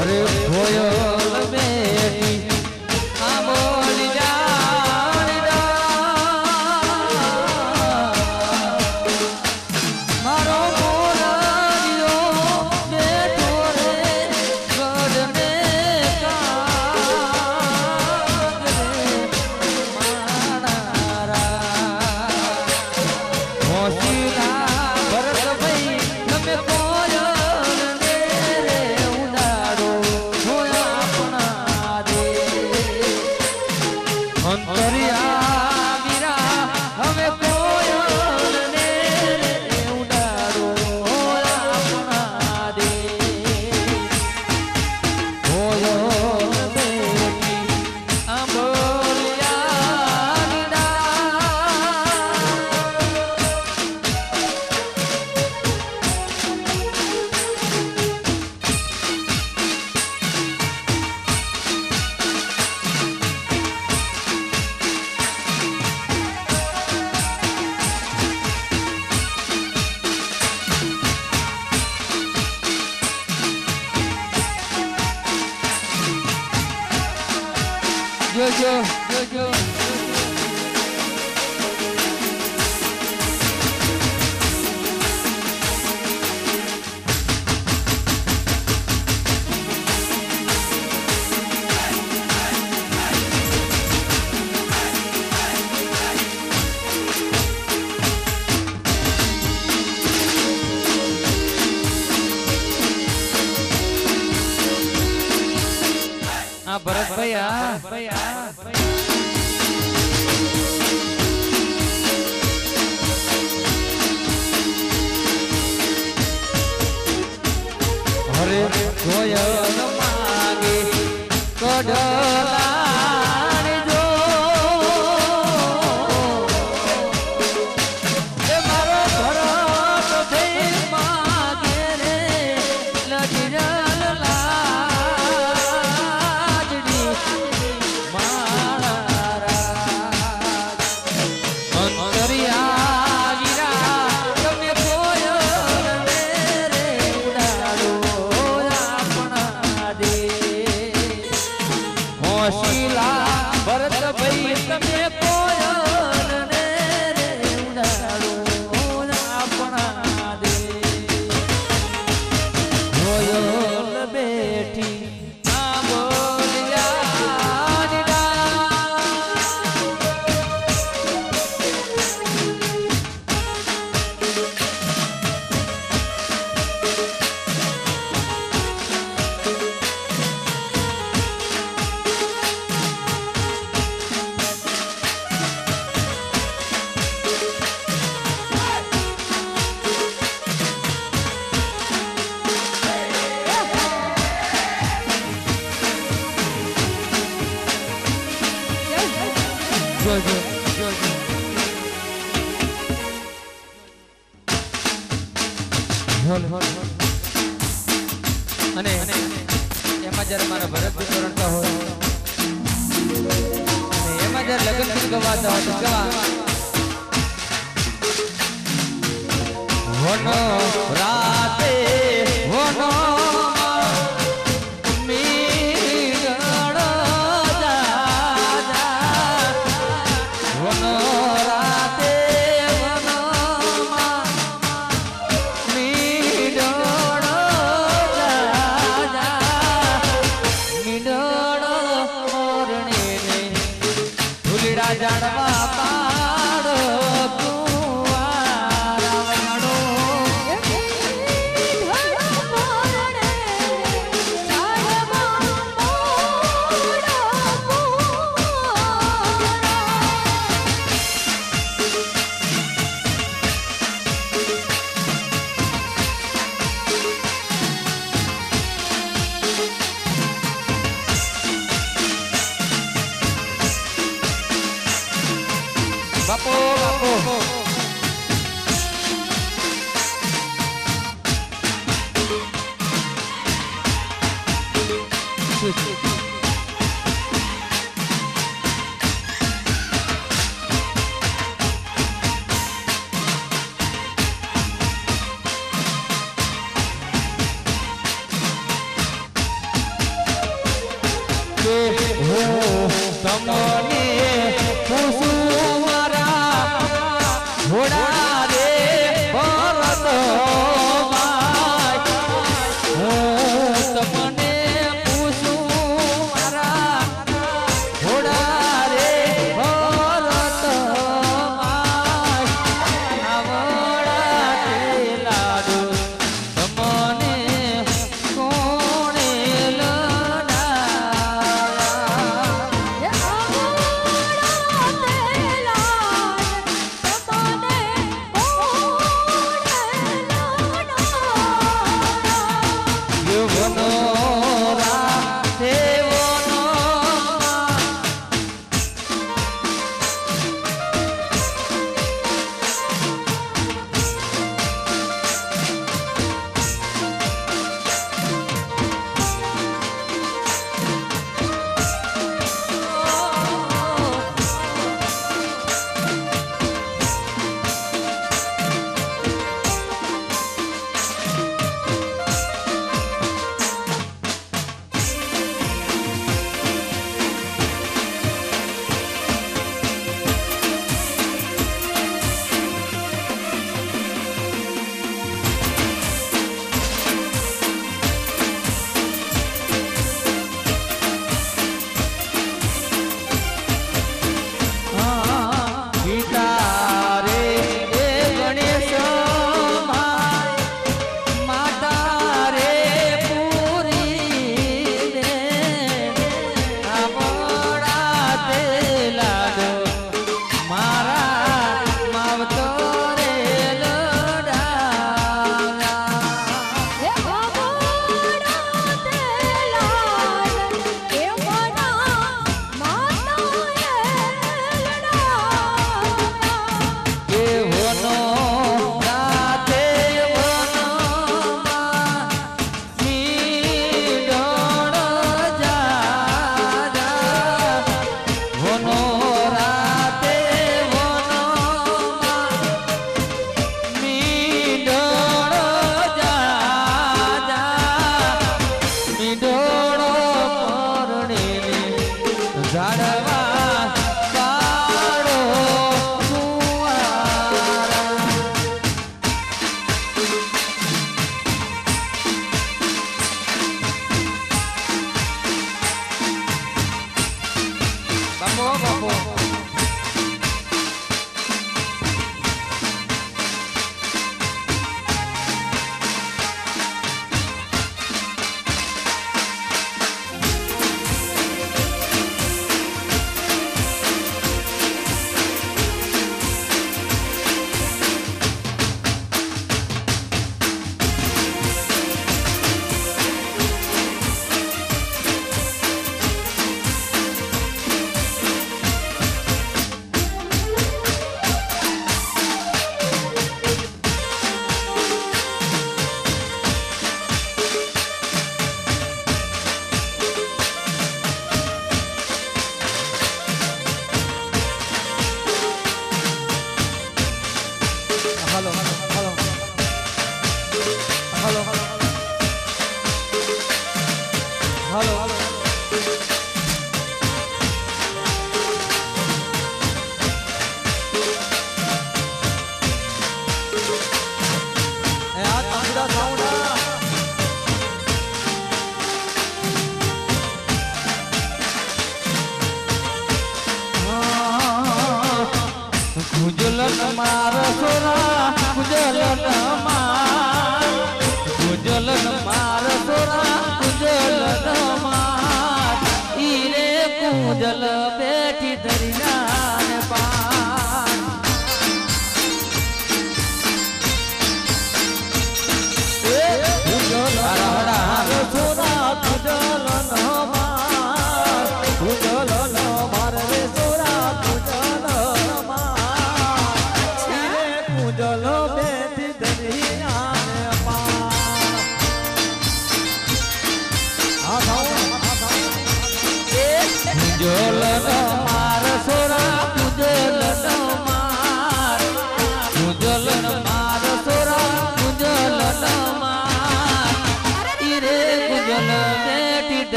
अरे भोया કોયલ માગે. કડલાણી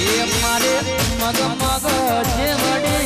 એ મારે મગ મગ જે વડે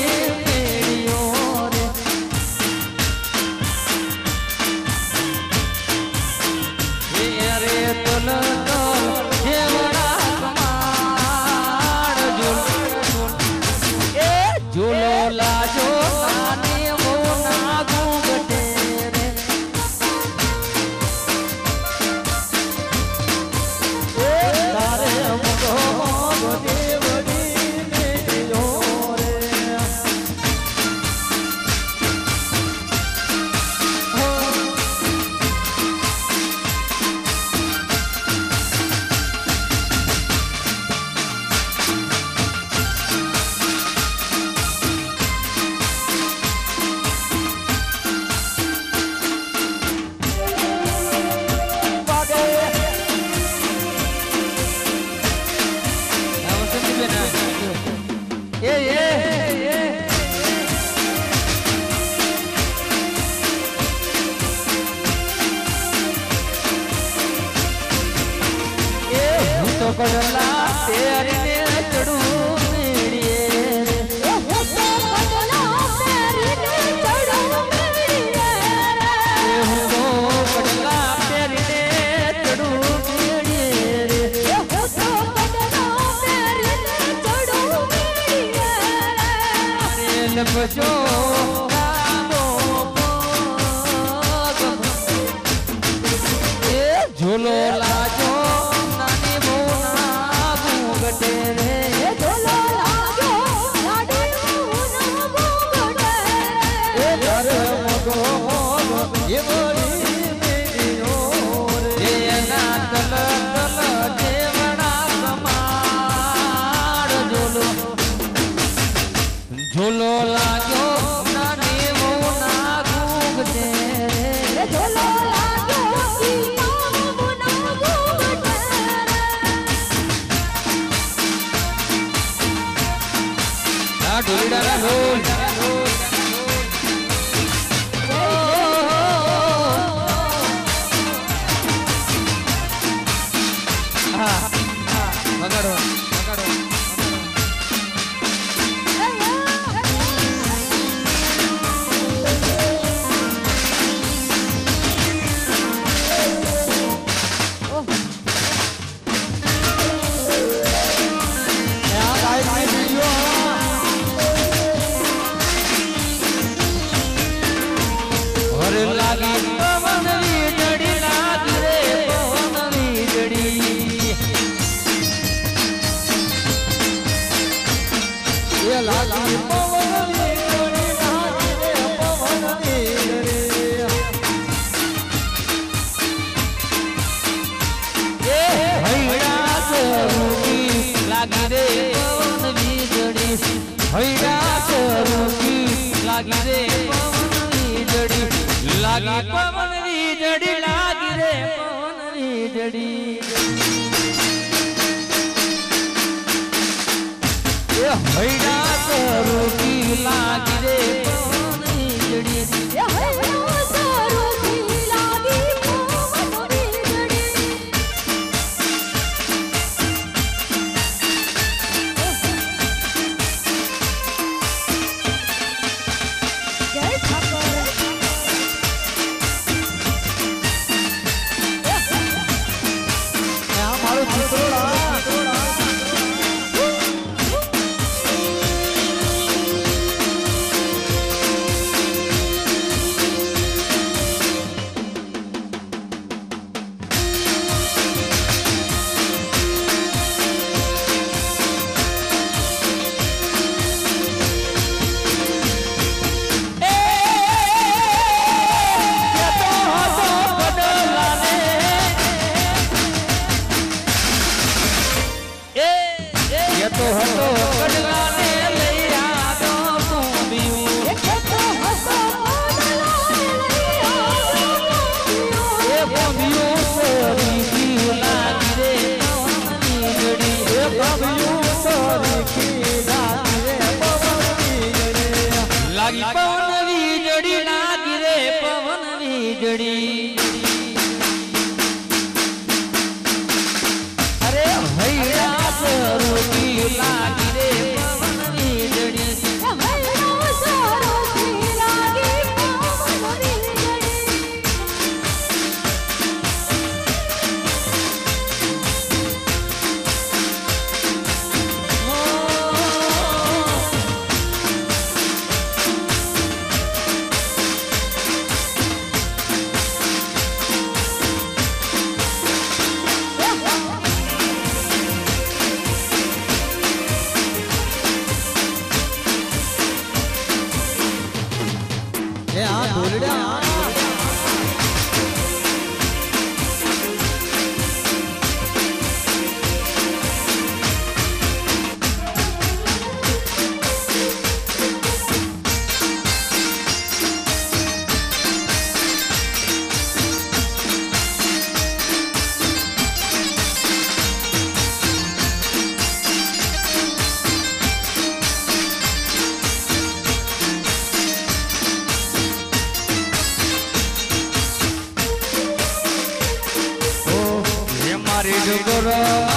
झोलो लाल যোগরা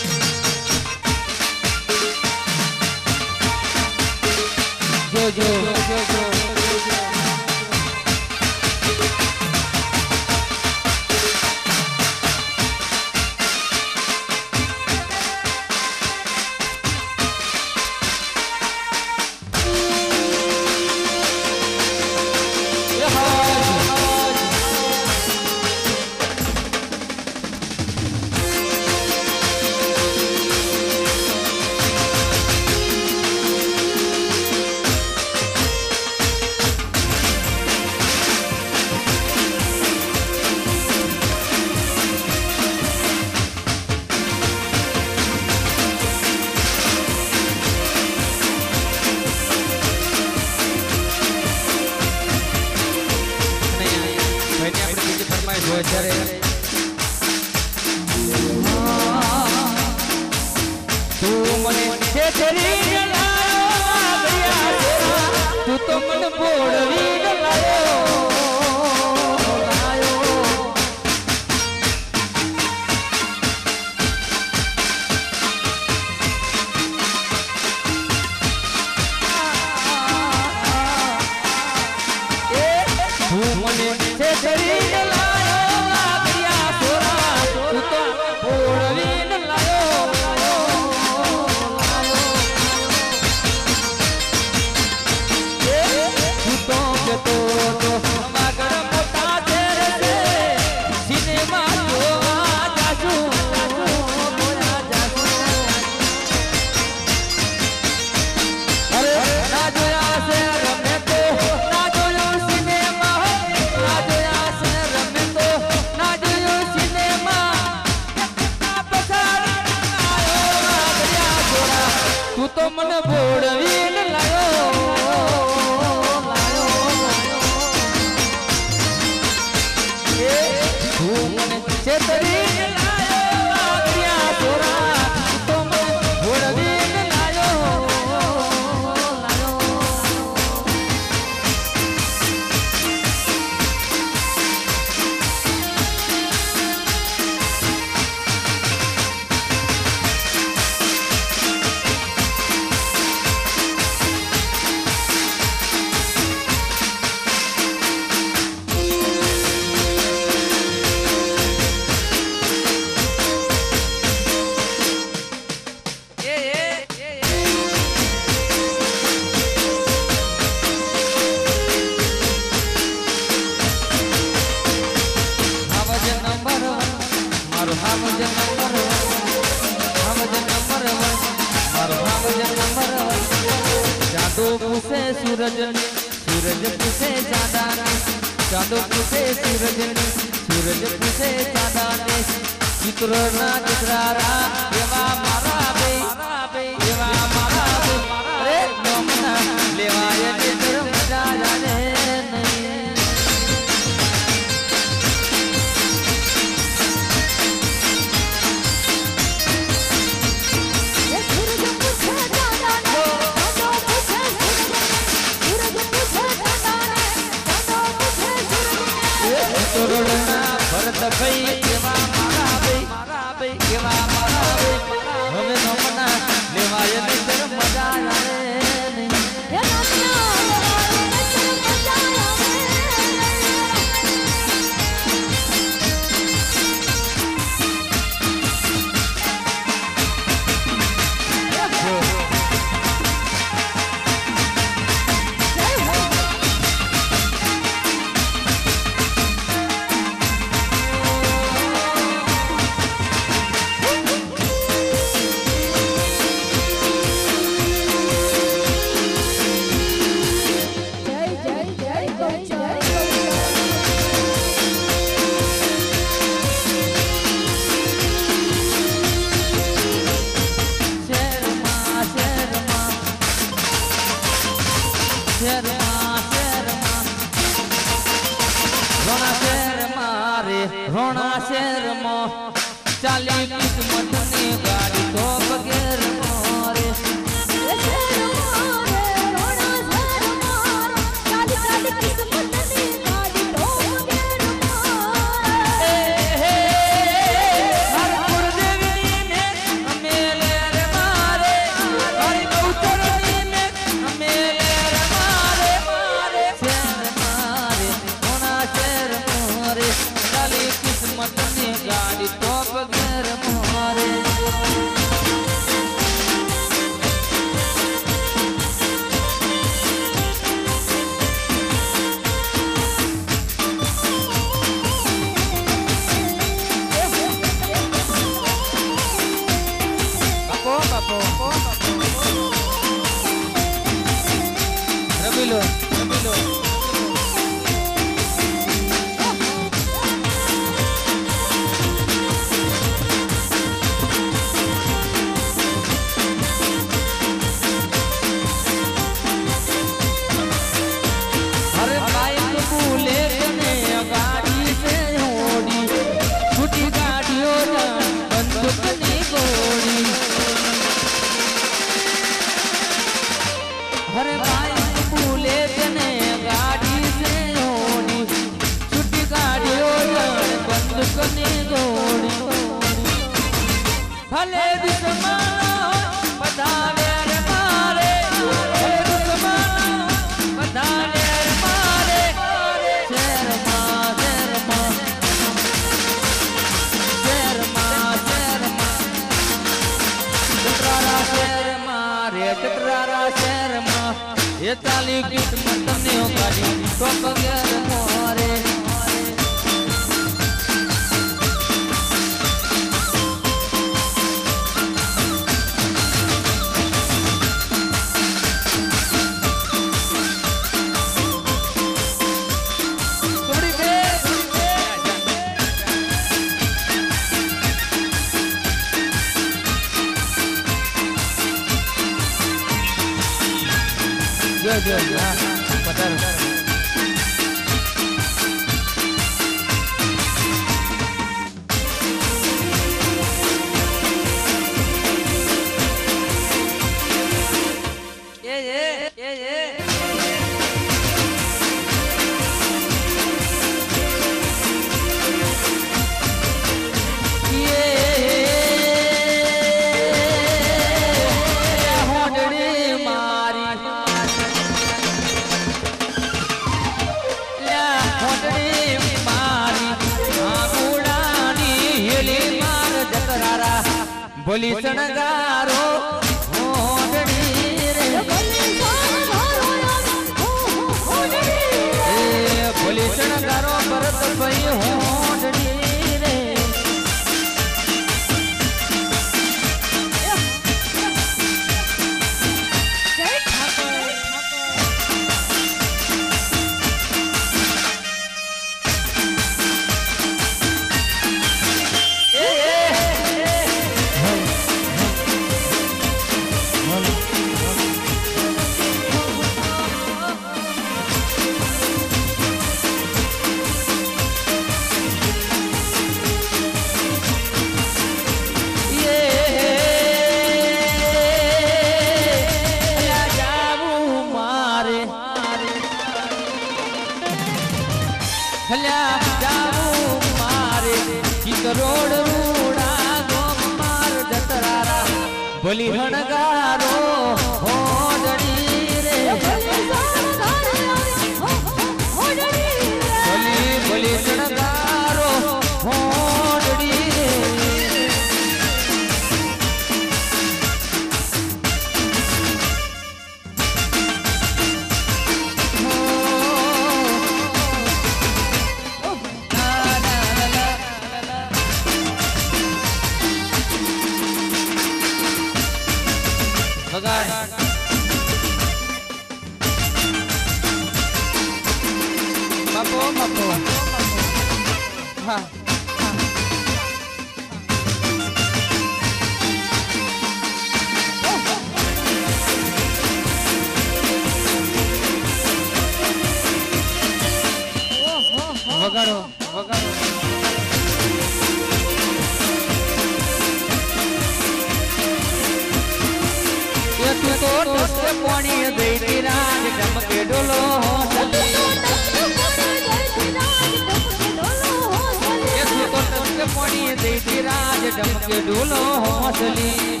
ચમકે ડોલો હોસલી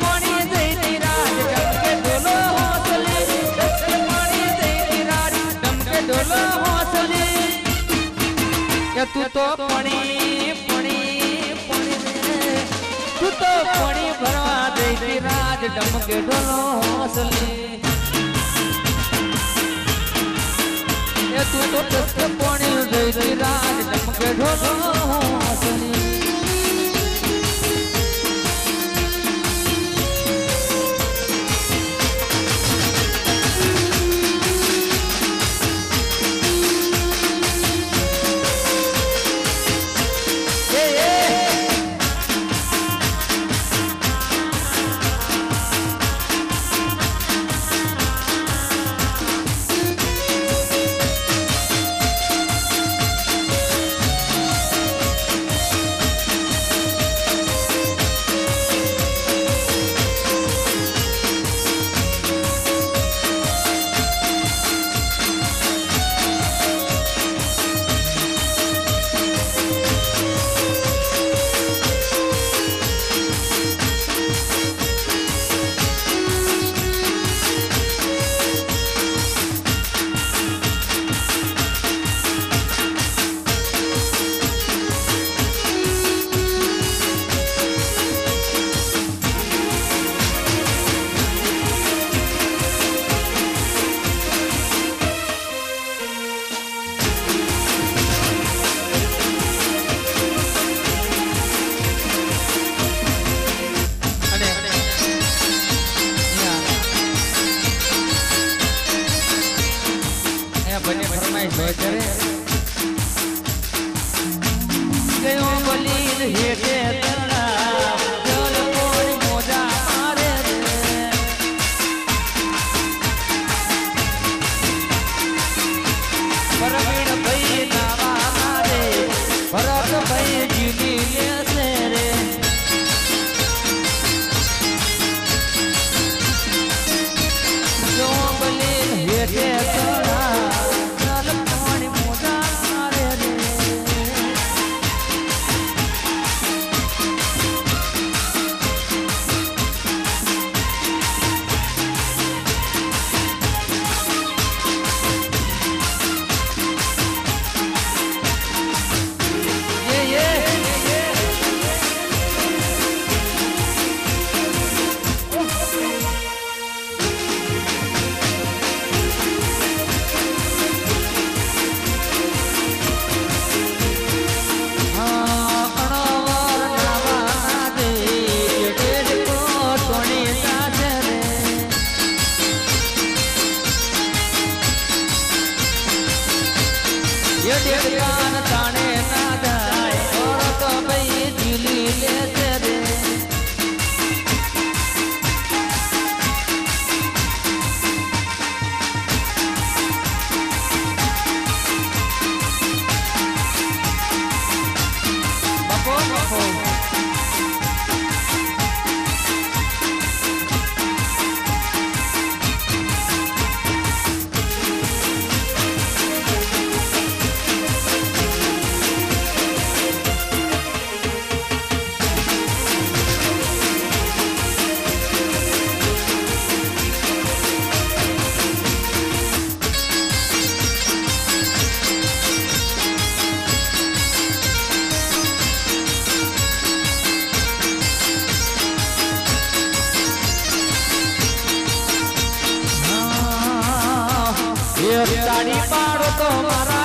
પાણી જઈ રાજ ચમકે ડોલો હોસલી પાણી જઈ રાજ ચમકે ડોલો હોસલી કે તું તો પાણી પાણી પાણી તું તો પાણી ભરવા જઈ રાજ ચમકે ડોલો હોસલી તું તો પ્રશ્ન પણ જોઈ રાજ નમ ગઢો મેટરે ગયો બલીન હેઠે તો મારા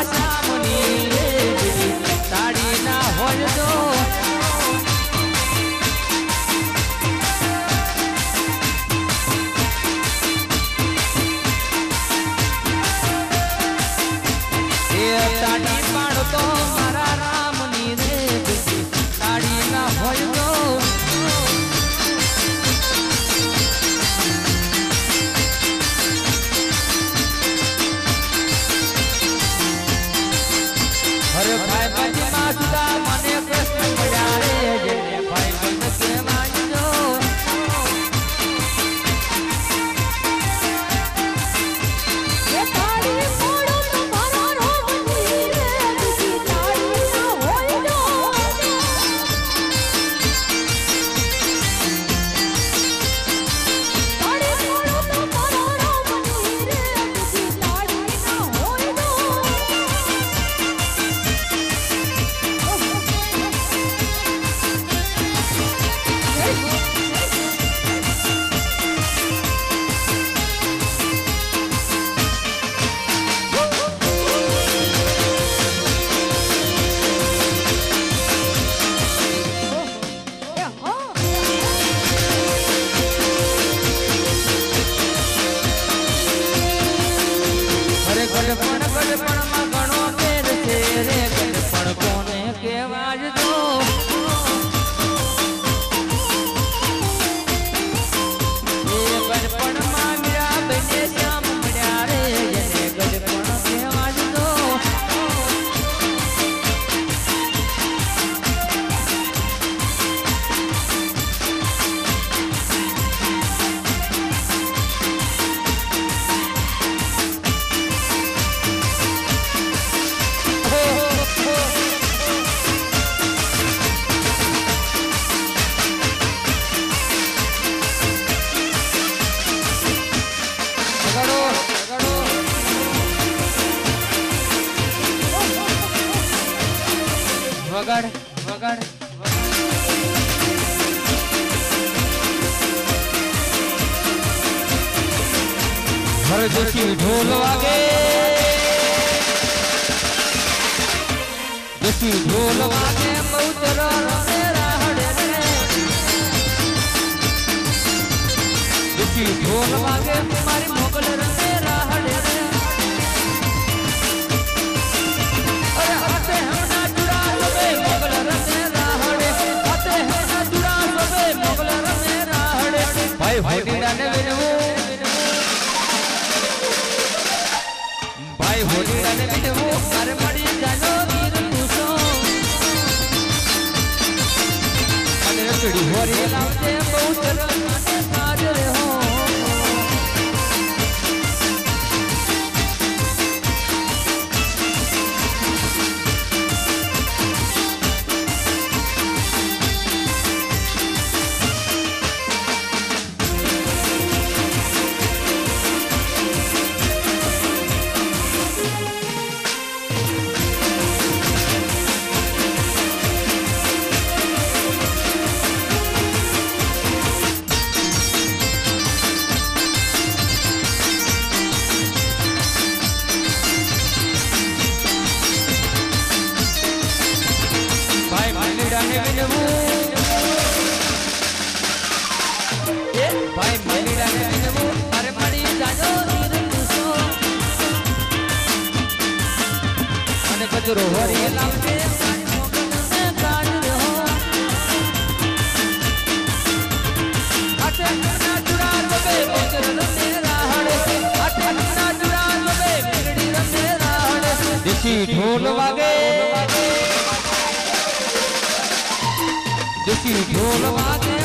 भाई मनी डाले अरे मनी जाजो અને કચરો હરી લાવજે અટકના જુરા લોબે મોચર રમે રાહડે અટકના જુરા લોબે મેરડી રમે રાહડે દેશી ઢોલ વાગે ढोल बाजे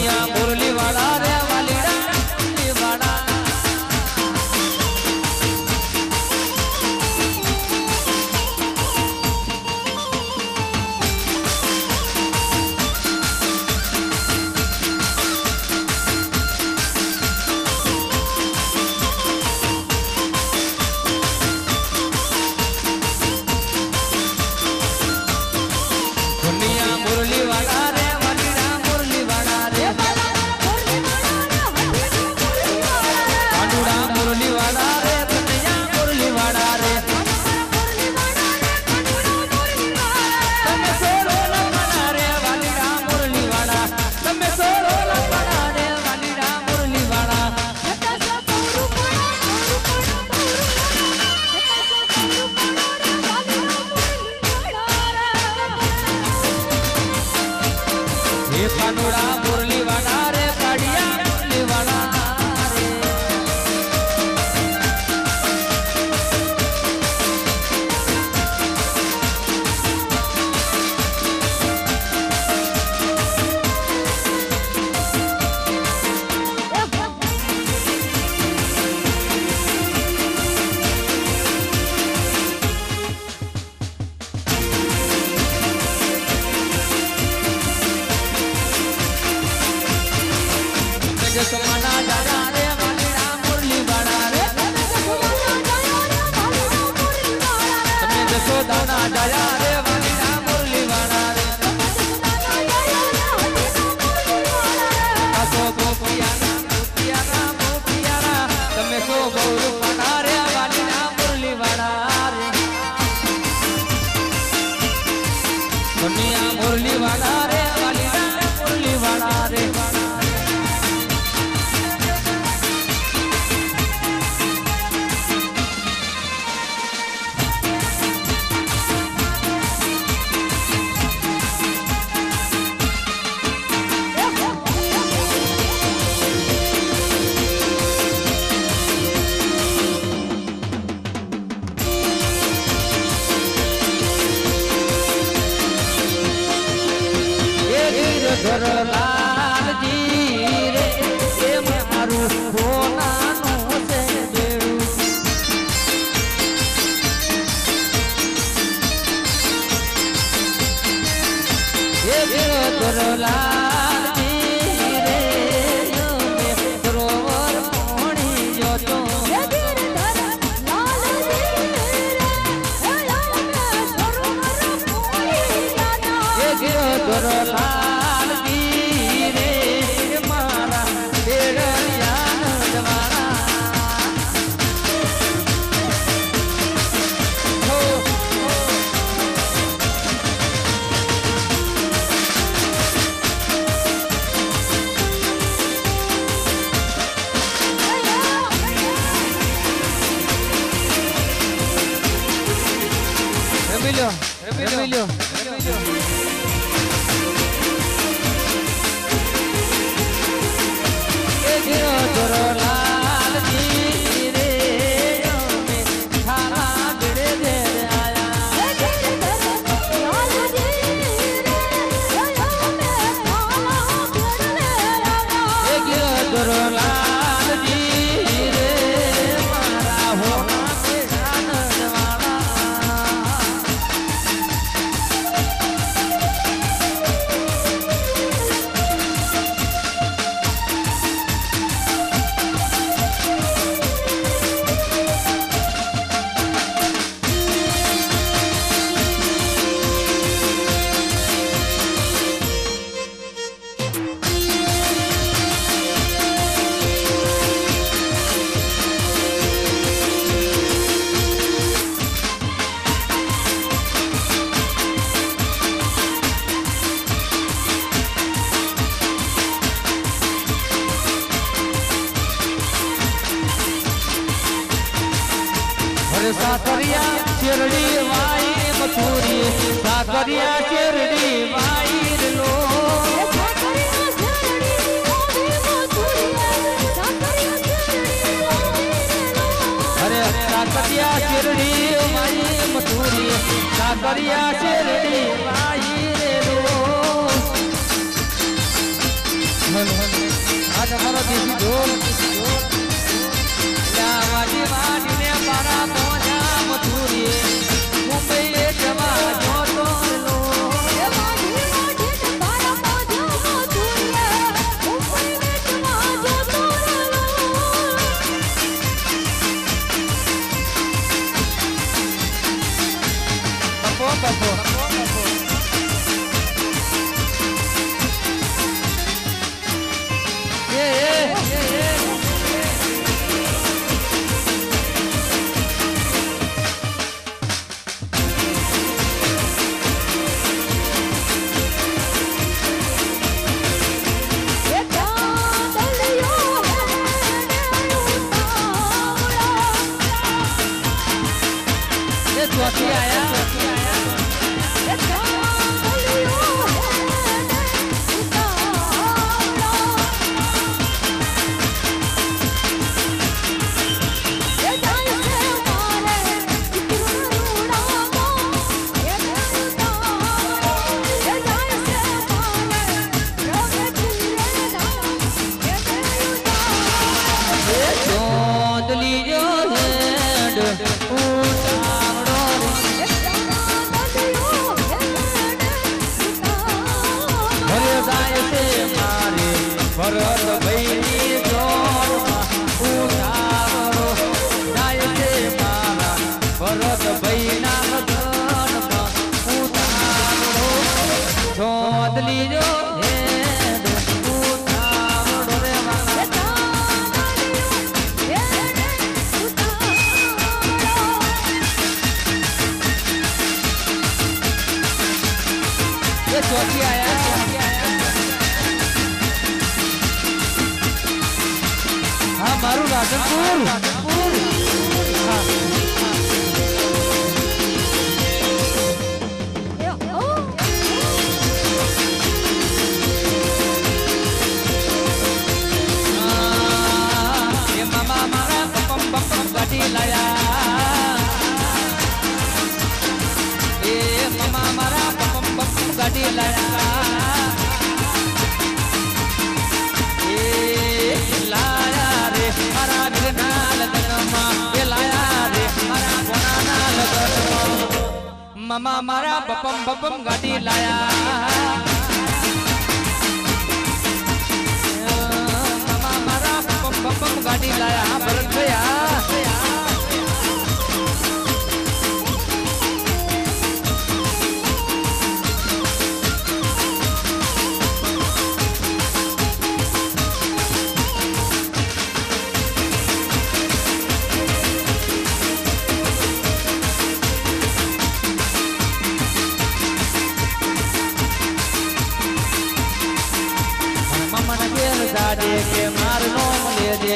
દુનિયા મુરલી વાળા રે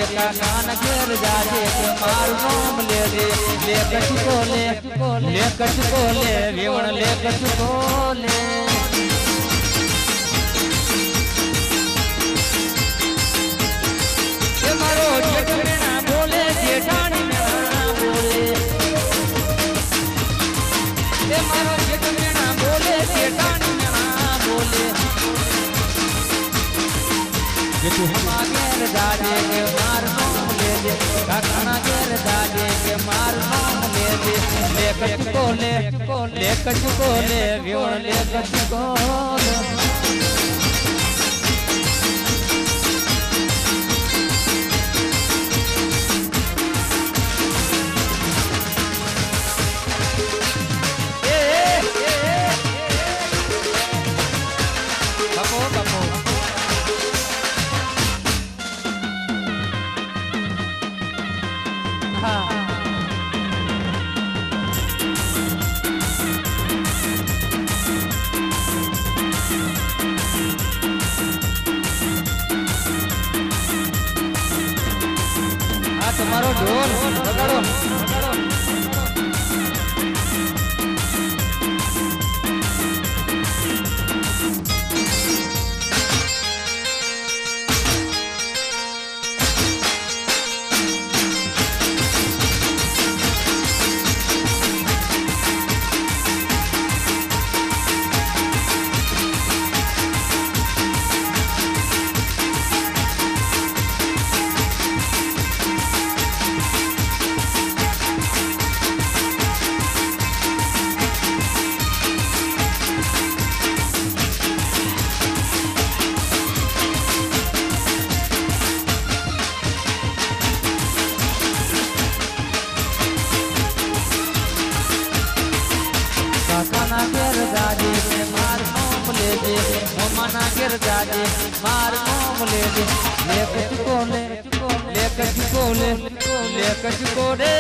એટલા કાન ઘેર જાજે કે મારું નામ લે રે લે કચકો લે લે કચકો લે, રેવણ લે કચકો લે. મારો જેઠ મેણા બોલે, જેઠાણી મેણા બોલે. મારો देखो हमागेर दादे के मार नाम ले ले कानागेर दादे के मार नाम ले ले लेकर को लेकर को ले लेकर को जाने मार नाम ले ले लेकर चुको ले लेकर चुको ले लेकर चुको ले